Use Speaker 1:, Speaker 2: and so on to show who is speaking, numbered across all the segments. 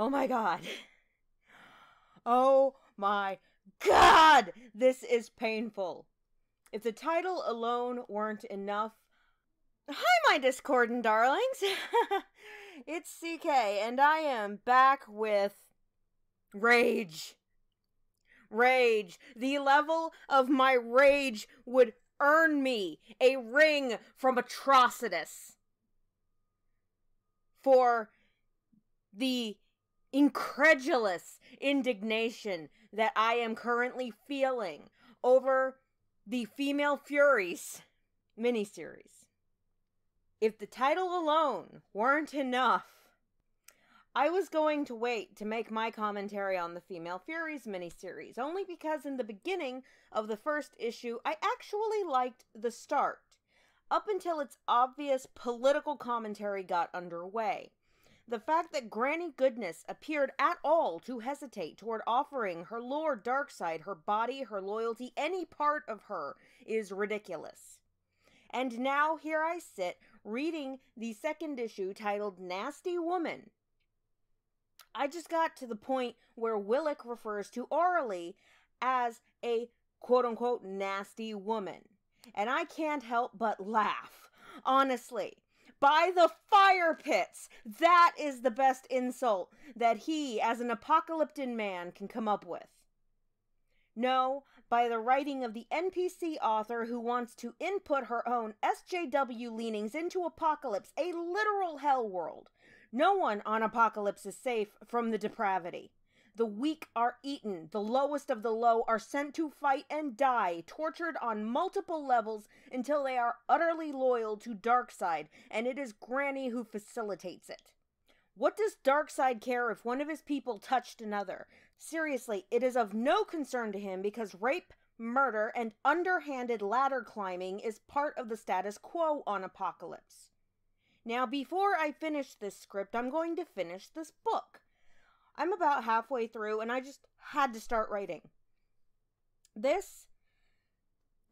Speaker 1: Oh my god. Oh my god! This is painful. If the title alone weren't enough. Hi, my discordant darlings! it's CK, and I am back with rage. Rage. The level of my rage would earn me a ring from Atrocitus for the incredulous indignation that I am currently feeling over the Female Furies miniseries. If the title alone weren't enough, I was going to wait to make my commentary on the Female Furies miniseries, only because in the beginning of the first issue, I actually liked the start, up until its obvious political commentary got underway. The fact that Granny Goodness appeared at all to hesitate toward offering her Lord Darkseid her body, her loyalty, any part of her is ridiculous. And now here I sit reading the second issue titled Nasty Woman I just got to the point where Willik refers to Aurelie as a quote unquote nasty woman. And I can't help but laugh. Honestly, by the fire pits, that is the best insult that he, as an apocalyptic man, can come up with. No, by the writing of the NPC author who wants to input her own SJW leanings into Apokolips, a literal hell world. No one on Apokolips is safe from the depravity. The weak are eaten, the lowest of the low are sent to fight and die, tortured on multiple levels until they are utterly loyal to Darkseid, and it is Granny who facilitates it. What does Darkseid care if one of his people touched another? Seriously, it is of no concern to him because rape, murder, and underhanded ladder climbing is part of the status quo on Apokolips. Now, before I finish this script, I'm going to finish this book. I'm about halfway through and I just had to start writing. This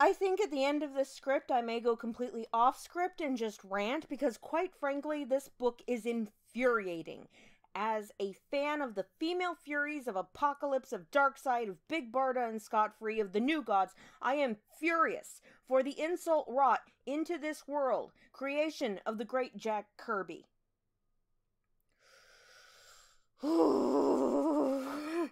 Speaker 1: I think at the end of this script, I may go completely off script and just rant because, quite frankly, this book is infuriating. As a fan of the female furies of Apokolips, of Darkseid, of Big Barda and Scott Free, of the New Gods, I am furious for the insult wrought into this world, creation of the great Jack Kirby. and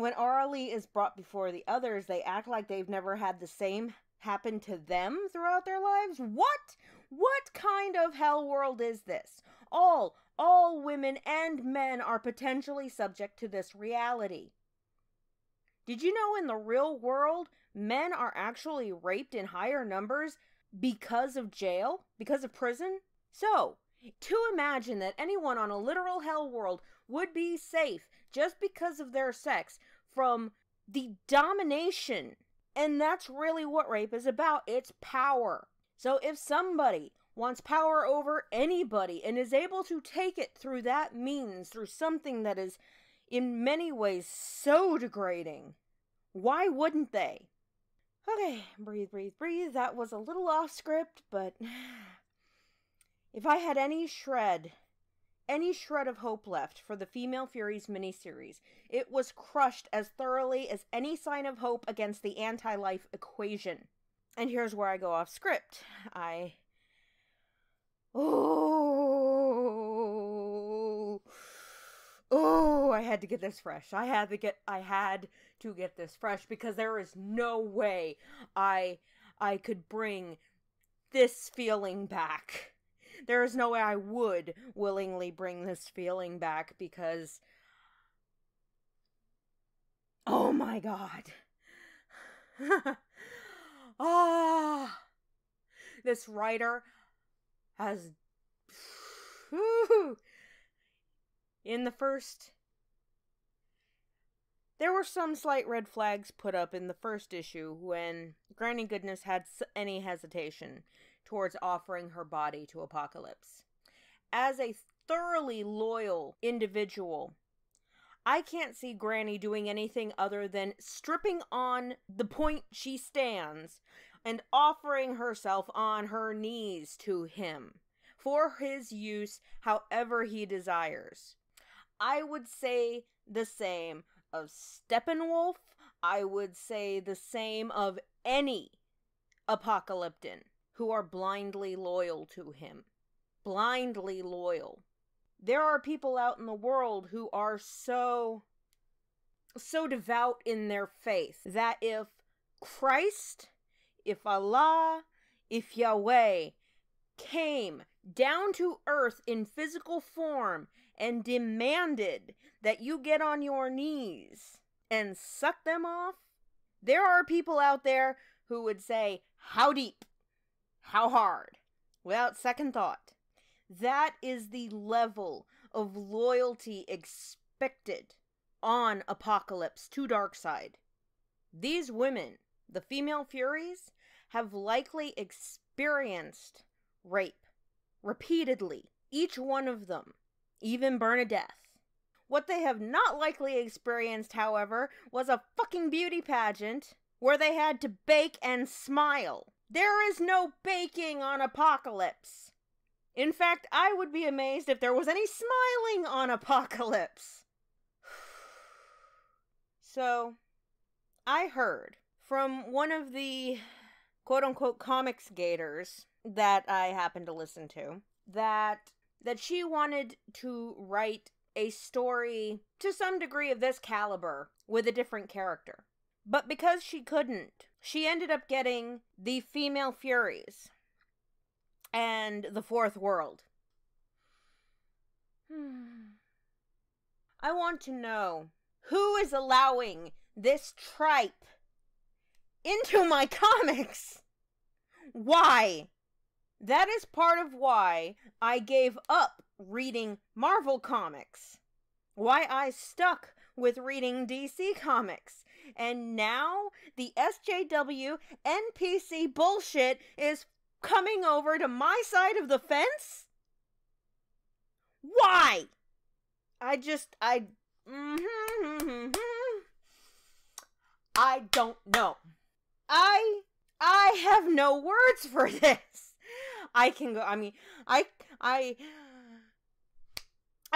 Speaker 1: when Aurelie is brought before the others, they act like they've never had the same happen to them throughout their lives? What? What kind of hell world is this? All, all women and men are potentially subject to this reality. Did you know in the real world, men are actually raped in higher numbers because of jail, because of prison? So, to imagine that anyone on a literal hell world would be safe just because of their sex from the domination and that's really what rape is about it's power. So if somebody wants power over anybody and is able to take it through that means, through something that is in many ways so degrading, why wouldn't they? Okay, breathe, breathe, breathe. That was a little off script, but if I had any shred any shred of hope left for the Female Furies miniseries. It was crushed as thoroughly as any sign of hope against the anti life equation. And here's where I go off script. I. Oh. Oh, I had to get this fresh. I had to get I had to get this fresh because there is no way I I could bring this feeling back there is no way I would willingly bring this feeling back because. Oh my god. ah. This writer has. In the first. There were some slight red flags put up in the first issue when Granny Goodness had any hesitation towards offering her body to Apokolips. As a thoroughly loyal individual, I can't see Granny doing anything other than stripping on the point she stands and offering herself on her knees to him for his use however he desires. I would say the same of Steppenwolf. I would say the same of any Apokoliptian who are blindly loyal to him. Blindly loyal. There are people out in the world who are so so devout in their faith that if Christ, if Allah, if Yahweh came down to earth in physical form and demanded that you get on your knees and suck them off, there are people out there who would say, How deep? How hard? Without second thought. That is the level of loyalty expected on Apokolips to Darkseid. These women, the female Furies, have likely experienced rape repeatedly, each one of them, even Bernadette. What they have not likely experienced, however, was a fucking beauty pageant where they had to bake and smile. There is no baking on Apokolips. In fact, I would be amazed if there was any smiling on Apokolips. so, I heard from one of the quote unquote comics gators that I happened to listen to that that she wanted to write a story to some degree of this caliber with a different character. But because she couldn't, she ended up getting the female Furies and the Fourth World. Hmm. I want to know who is allowing this tripe into my comics? Why? That is part of why I gave up reading Marvel comics. Why I stuck with reading DC comics. And now the SJW NPC bullshit is coming over to my side of the fence? Why? I just, I. Mm-hmm, mm-hmm, mm-hmm. I don't know. I I have no words for this. I can go. I mean, I I.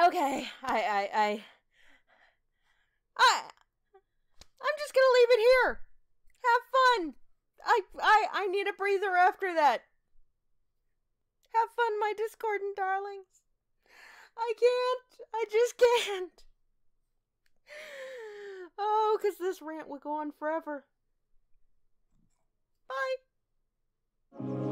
Speaker 1: Okay, I I I. I I'm just gonna leave it here. Have fun. I I I need a breather after that. Have fun, my discordant darlings. I can't. I just can't. Oh, because this rant would go on forever. Bye.